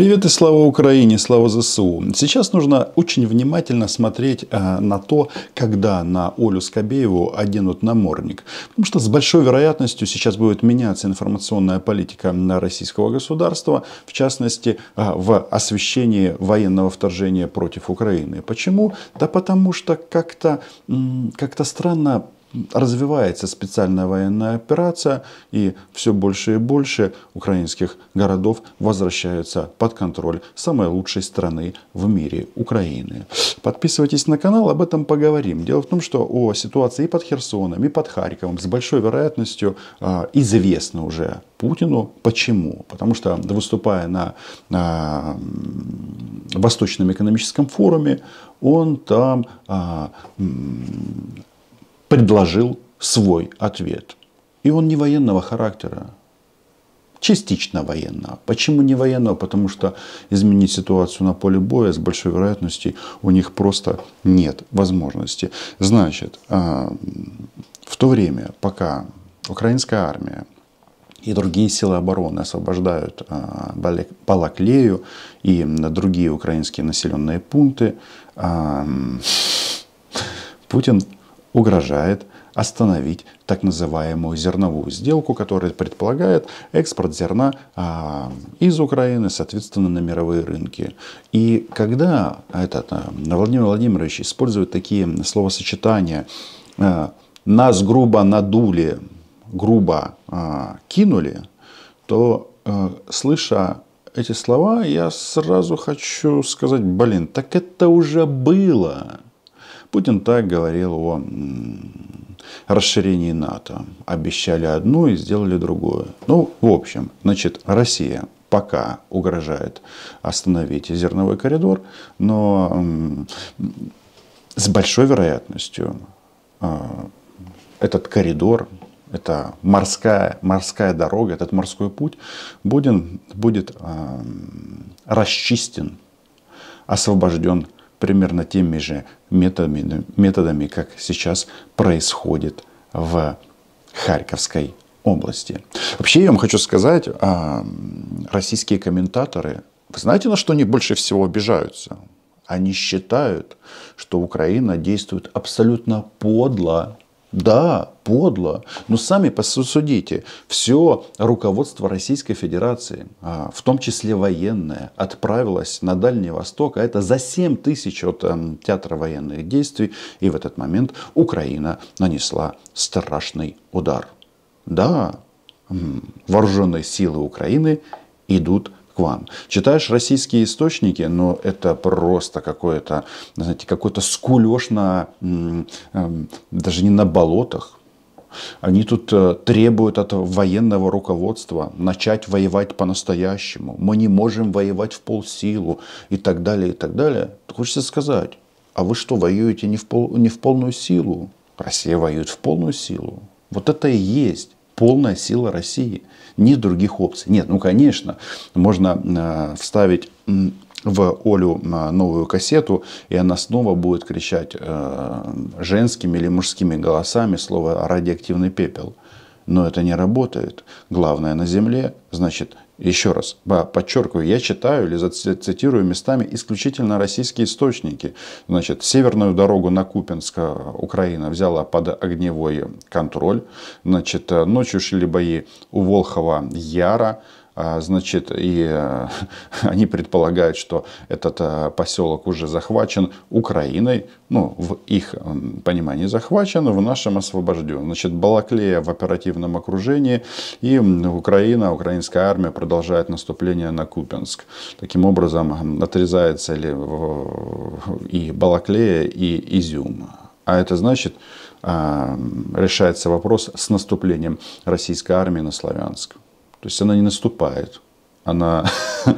Привет и слава Украине, слава ЗСУ. Сейчас нужно очень внимательно смотреть э, на то, когда на Олю Скобееву оденут намордник. Потому что с большой вероятностью сейчас будет меняться информационная политика российского государства, в частности, э, в освещении военного вторжения против Украины. Почему? Да потому что как-то как странно развивается специальная военная операция, и все больше и больше украинских городов возвращаются под контроль самой лучшей страны в мире Украины. Подписывайтесь на канал, об этом поговорим. Дело в том, что о ситуации и под Херсоном, и под Харьковом с большой вероятностью э, известно уже Путину. Почему? Потому что выступая на, на Восточном экономическом форуме, он там э, предложил свой ответ. И он не военного характера, частично военного. Почему не военного? Потому что изменить ситуацию на поле боя с большой вероятностью у них просто нет возможности. Значит, а, в то время, пока украинская армия и другие силы обороны освобождают а, Балаклею и другие украинские населенные пункты, Путин угрожает остановить так называемую зерновую сделку, которая предполагает экспорт зерна а, из Украины, соответственно, на мировые рынки. И когда этот, а, Владимир Владимирович использует такие словосочетания а, «нас грубо надули», «грубо кинули», то, слыша эти слова, я сразу хочу сказать, блин, так это уже было. Путин так говорил о расширении НАТО. Обещали одно и сделали другое. Ну, в общем, значит, Россия пока угрожает остановить зерновой коридор, но с большой вероятностью а, этот коридор, это морская, морская дорога, этот морской путь будет, будет расчистен, освобожден примерно теми же методами, методами как сейчас происходит в Харьковской области. Вообще я вам хочу сказать, а, российские комментаторы, вы знаете, на что они больше всего обижаются? Они считают, что Украина действует абсолютно подло да, подло. Но сами посудите. Все руководство Российской Федерации, а, в том числе военное, отправилось на Дальний Восток. А это за 7 тысяч от эм, театра военных действий. И в этот момент Украина нанесла страшный удар. Да, вооруженные силы Украины идут вам. Читаешь российские источники, но это просто какое-то, знаете, какой-то скулеж на, эм, даже не на болотах, они тут э, требуют от военного руководства начать воевать по-настоящему. Мы не можем воевать в полсилу и так далее, и так далее. Хочется сказать, а вы что, воюете не в, пол, не в полную силу? Россия воюет в полную силу. Вот это и есть полная сила России. Нет других опций. Нет, ну конечно, можно э, вставить в Олю э, новую кассету, и она снова будет кричать э, женскими или мужскими голосами слово «радиоактивный пепел». Но это не работает. Главное на Земле, значит, еще раз, подчеркиваю, я читаю или цитирую местами исключительно российские источники. Значит, северную дорогу на Купинск Украина взяла под огневой контроль. Значит, ночью шли бои у Волхова Яра. А, значит, и э, они предполагают, что этот э, поселок уже захвачен Украиной, ну, в их понимании захвачен, в нашем освобожден. Значит, Балаклея в оперативном окружении, и Украина, украинская армия продолжает наступление на Купенск. Таким образом, отрезается ли и Балаклея, и Изюм. А это значит, а, решается вопрос с наступлением российской армии на Славянск. То есть она не наступает, она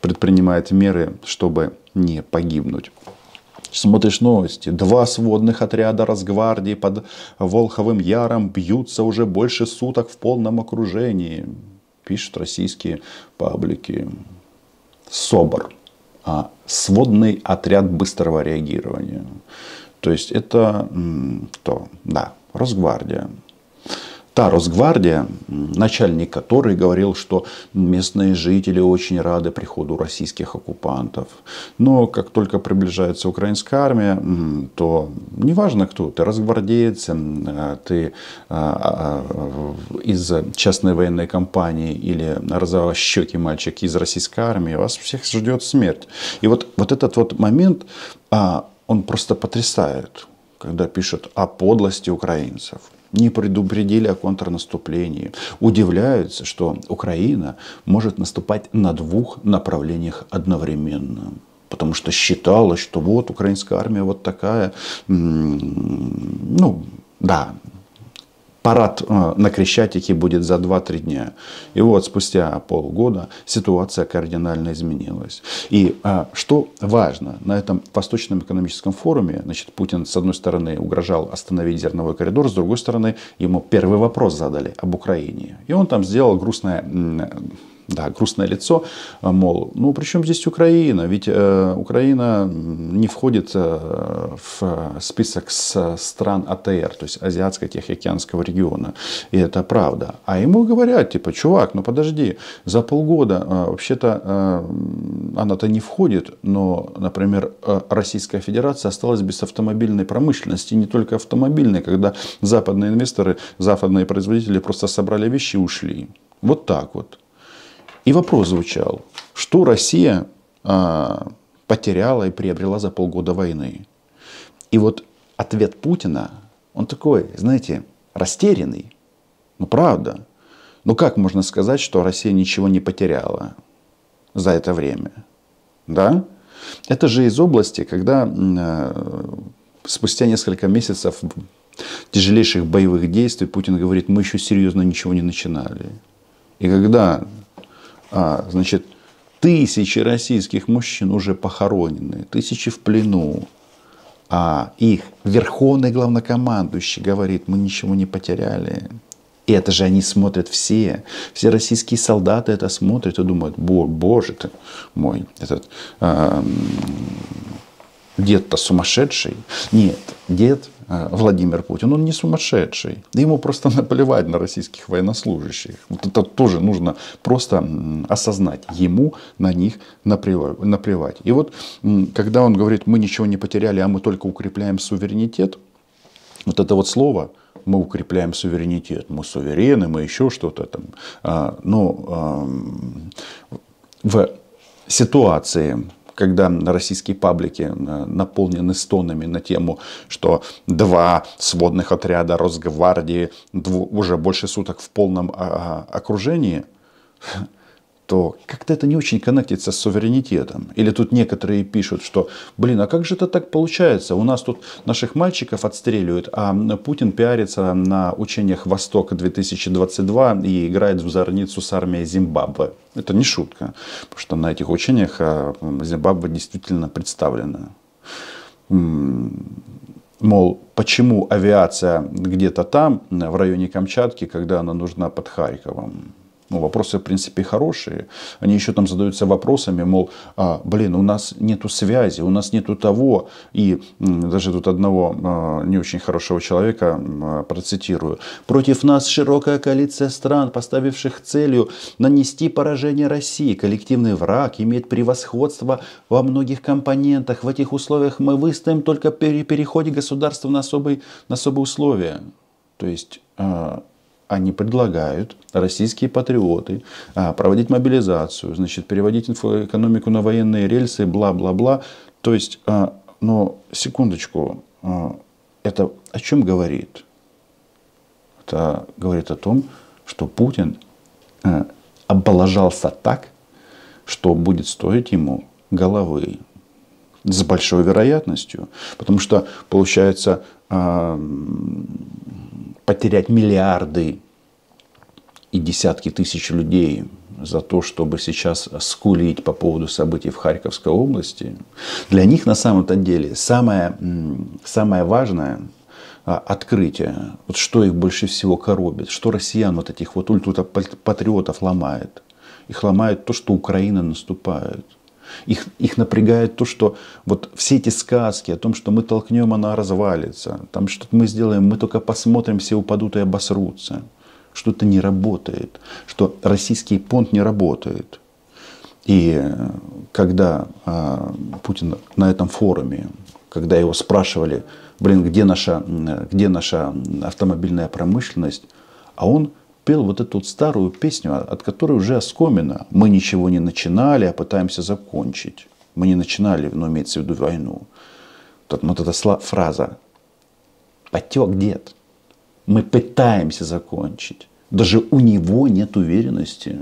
предпринимает меры, чтобы не погибнуть. Смотришь новости. Два сводных отряда Росгвардии под Волховым Яром бьются уже больше суток в полном окружении. Пишут российские паблики. СОБР. А, сводный отряд быстрого реагирования. То есть это кто? Да, Росгвардия. Та Росгвардия, начальник которой говорил, что местные жители очень рады приходу российских оккупантов. Но как только приближается украинская армия, то неважно кто, ты росгвардеец, ты а, а, из частной военной компании или розовощекий мальчик из российской армии, вас всех ждет смерть. И вот, вот этот вот момент, а, он просто потрясает, когда пишут о подлости украинцев не предупредили о контрнаступлении. Удивляются, что Украина может наступать на двух направлениях одновременно. Потому что считалось, что вот украинская армия вот такая, ну, да, парад э, на Крещатике будет за 2-3 дня. И вот спустя полгода ситуация кардинально изменилась. И а, что важно, на этом Восточном экономическом форуме, значит, Путин с одной стороны угрожал остановить зерновой коридор, с другой стороны ему первый вопрос задали об Украине. И он там сделал грустное да, грустное лицо, а, мол, ну при чем здесь Украина? Ведь э, Украина не входит э, в список с стран АТР, то есть Азиатско-Тихоокеанского региона. И это правда. А ему говорят, типа, чувак, ну подожди, за полгода э, вообще-то э, она-то не входит, но, например, э, Российская Федерация осталась без автомобильной промышленности, не только автомобильной, когда западные инвесторы, западные производители просто собрали вещи и ушли. Вот так вот. И вопрос звучал, что Россия а, потеряла и приобрела за полгода войны. И вот ответ Путина, он такой, знаете, растерянный. Ну правда. Ну как можно сказать, что Россия ничего не потеряла за это время? Да? Это же из области, когда э, спустя несколько месяцев тяжелейших боевых действий Путин говорит, мы еще серьезно ничего не начинали. И когда значит, тысячи российских мужчин уже похоронены, тысячи в плену. А их верховный главнокомандующий говорит, мы ничего не потеряли. И это же они смотрят все. Все российские солдаты это смотрят и думают, боже ты мой, этот э, дед-то сумасшедший. Нет, дед Владимир Путин, он не сумасшедший. Ему просто наплевать на российских военнослужащих. Вот это тоже нужно просто осознать. Ему на них наплевать. И вот когда он говорит, мы ничего не потеряли, а мы только укрепляем суверенитет, вот это вот слово, мы укрепляем суверенитет, мы суверены, мы еще что-то там. А, но в ситуации, когда российские паблики э, наполнены стонами на тему, что два сводных отряда Росгвардии уже больше суток в полном а, а, окружении, то как-то это не очень коннектится с суверенитетом. Или тут некоторые пишут, что, блин, а как же это так получается? У нас тут наших мальчиков отстреливают, а Путин пиарится на учениях «Восток-2022» и играет в зорницу с армией Зимбабве. Это не шутка, потому что на этих учениях а, Зимбабве действительно представлена. Мол, почему авиация где-то там, в районе Камчатки, когда она нужна под Харьковом? Ну, вопросы, в принципе, хорошие. Они еще там задаются вопросами, мол, а, блин, у нас нету связи, у нас нету того. И даже тут одного а, не очень хорошего человека а, процитирую. Против нас широкая коалиция стран, поставивших целью нанести поражение России. Коллективный враг имеет превосходство во многих компонентах. В этих условиях мы выстоим только при переходе государства на особые, на особые условия. То есть а, они предлагают, российские патриоты, а, проводить мобилизацию, значит, переводить экономику на военные рельсы, бла-бла-бла. То есть, а, но секундочку, а, это о чем говорит? Это говорит о том, что Путин облажался так, что будет стоить ему головы с большой вероятностью. Потому что, получается, потерять миллиарды и десятки тысяч людей за то, чтобы сейчас скулить по поводу событий в Харьковской области, для них на самом-то деле самое, самое важное а, открытие, вот что их больше всего коробит, что россиян вот этих вот ультрапатриотов ломает. Их ломает то, что Украина наступает. Их, их напрягает то, что вот все эти сказки о том, что мы толкнем, она развалится. Там что-то мы сделаем, мы только посмотрим, все упадут и обосрутся. что это не работает, что российский понт не работает. И э, когда а, Путин на этом форуме, когда его спрашивали, блин, где наша, где наша автомобильная промышленность, а он пел вот эту вот старую песню, от которой уже оскомина. Мы ничего не начинали, а пытаемся закончить. Мы не начинали, но имеется в виду войну. Вот, вот эта фраза «потек дед». Мы пытаемся закончить. Даже у него нет уверенности.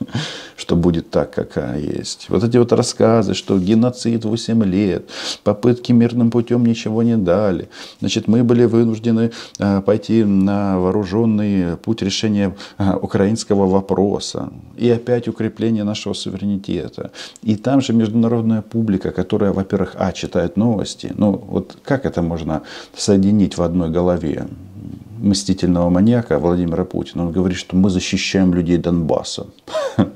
что будет так, какая есть. Вот эти вот рассказы, что геноцид 8 лет, попытки мирным путем ничего не дали. Значит, мы были вынуждены а, пойти на вооруженный путь решения а, украинского вопроса. И опять укрепление нашего суверенитета. И там же международная публика, которая, во-первых, а, читает новости. Ну, вот как это можно соединить в одной голове? мстительного маньяка Владимира Путина. Он говорит, что мы защищаем людей Донбасса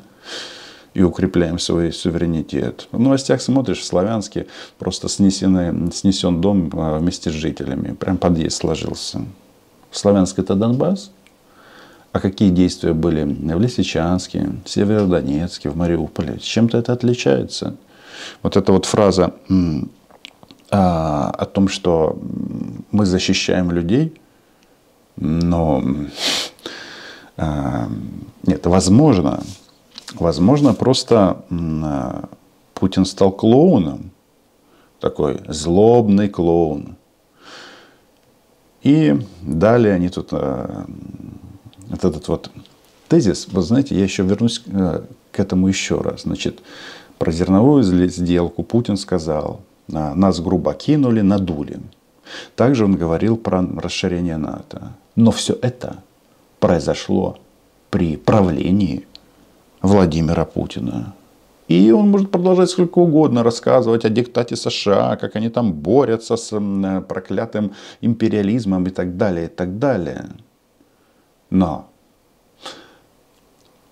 и укрепляем свой суверенитет. В новостях смотришь, в Славянске просто снесены, снесен дом а, вместе с жителями. Прям подъезд сложился. Славянск это Донбасс? А какие действия были в Лисичанске, в Северодонецке, в Мариуполе? Чем-то это отличается. Вот эта вот фраза а, о том, что мы защищаем людей, но а, нет, возможно, Возможно, просто Путин стал клоуном, такой злобный клоун. И далее они тут, э, вот этот вот тезис, вы знаете, я еще вернусь э, к этому еще раз. Значит, про зерновую сделку Путин сказал, нас грубо кинули, надули. Также он говорил про расширение НАТО. Но все это произошло при правлении Владимира Путина. И он может продолжать сколько угодно рассказывать о диктате США, как они там борются с проклятым империализмом и так далее, и так далее. Но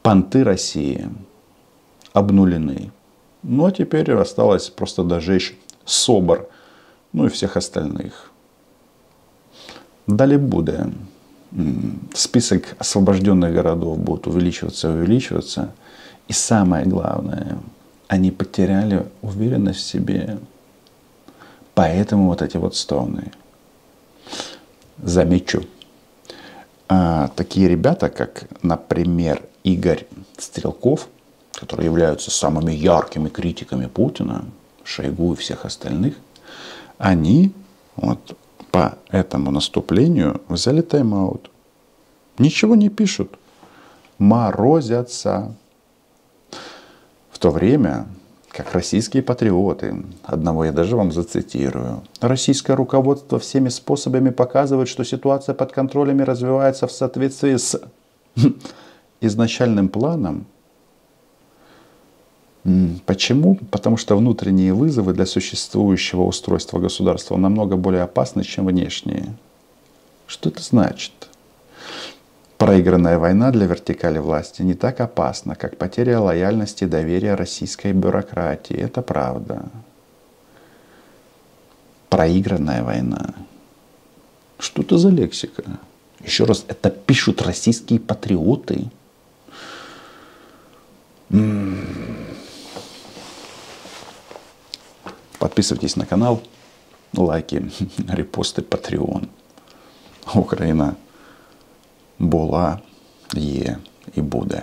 понты России обнулены. Ну а теперь осталось просто дожечь СОБР, ну и всех остальных. Далее будет список освобожденных городов будет увеличиваться и увеличиваться. И самое главное, они потеряли уверенность в себе. Поэтому вот эти вот стоны. Замечу, а, такие ребята, как, например, Игорь Стрелков, которые являются самыми яркими критиками Путина, Шойгу и всех остальных, они вот по этому наступлению взяли тайм-аут. Ничего не пишут. Морозятся. В то время, как российские патриоты, одного я даже вам зацитирую, российское руководство всеми способами показывает, что ситуация под контролем развивается в соответствии с изначальным планом, Почему? Потому что внутренние вызовы для существующего устройства государства намного более опасны, чем внешние. Что это значит? Проигранная война для вертикали власти не так опасна, как потеря лояльности и доверия российской бюрократии. Это правда. Проигранная война. Что это за лексика? Еще раз, это пишут российские патриоты. М-м-м. Подписывайтесь на канал, лайки, репости, Patreon. Україна була, є і буде.